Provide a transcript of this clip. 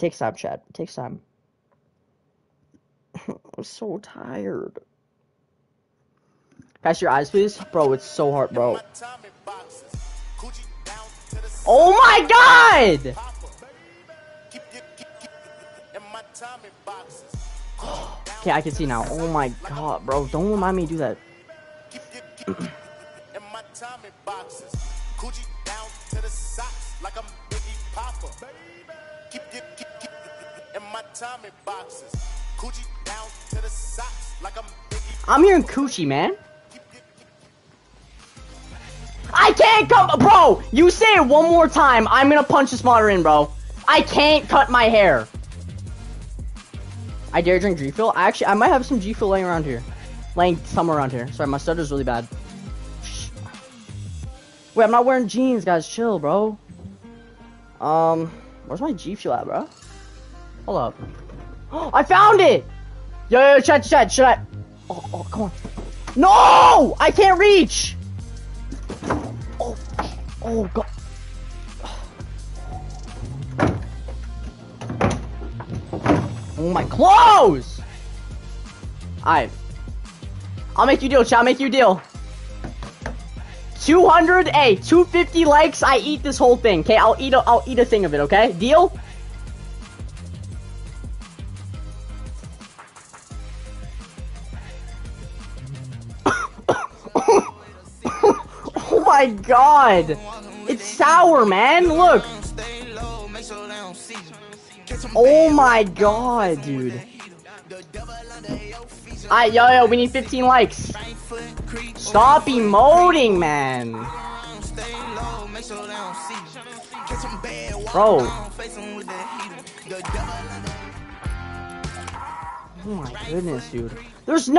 Takes time, Chad. Takes time. I'm so tired. Pass your eyes, please. Bro, it's so hard, bro. Oh my god! okay, I can see now. Oh my god, bro. Don't remind me to do that. I'm Biggie. I'm hearing coochie, man. I can't come, bro. You say it one more time, I'm gonna punch this monitor in, bro. I can't cut my hair. I dare drink G Fuel. Actually, I might have some G Fuel laying around here, laying somewhere around here. Sorry, my stutter's really bad. Wait, I'm not wearing jeans, guys. Chill, bro. Um, where's my G Fuel at, bro? Hold up. I found it! Yo, yo, chat, chat, should I? Oh, oh, come on. No! I can't reach! Oh, oh, God. Oh, my clothes! Alright. I'll make you deal, chat, I'll make you deal. 200, hey, 250 likes, I eat this whole thing, okay? I'll eat a, I'll eat a thing of it, okay? Deal? My god! It's sour, man, look! Oh my god, dude. Alright, yo, yo, we need 15 likes. Stop emoting, man. Bro. Oh my goodness, dude. There's no